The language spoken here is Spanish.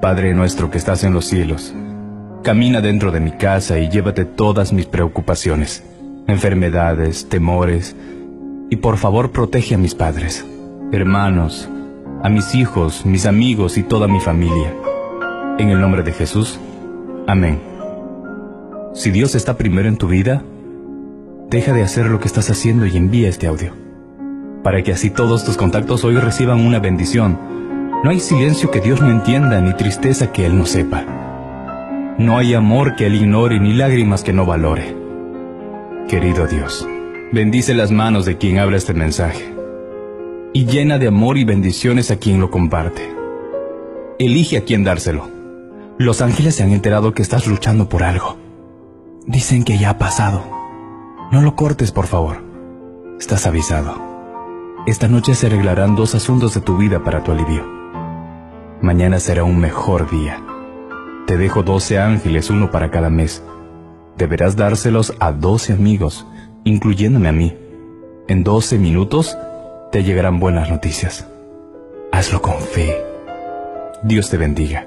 Padre nuestro que estás en los cielos, camina dentro de mi casa y llévate todas mis preocupaciones, enfermedades, temores, y por favor protege a mis padres, hermanos, a mis hijos, mis amigos y toda mi familia. En el nombre de Jesús. Amén. Si Dios está primero en tu vida, deja de hacer lo que estás haciendo y envía este audio, para que así todos tus contactos hoy reciban una bendición. No hay silencio que Dios no entienda, ni tristeza que Él no sepa. No hay amor que Él ignore, ni lágrimas que no valore. Querido Dios, bendice las manos de quien habla este mensaje y llena de amor y bendiciones a quien lo comparte. Elige a quien dárselo. Los ángeles se han enterado que estás luchando por algo. Dicen que ya ha pasado. No lo cortes, por favor. Estás avisado. Esta noche se arreglarán dos asuntos de tu vida para tu alivio. Mañana será un mejor día. Te dejo doce ángeles, uno para cada mes. Deberás dárselos a doce amigos, incluyéndome a mí. En doce minutos te llegarán buenas noticias. Hazlo con fe. Dios te bendiga.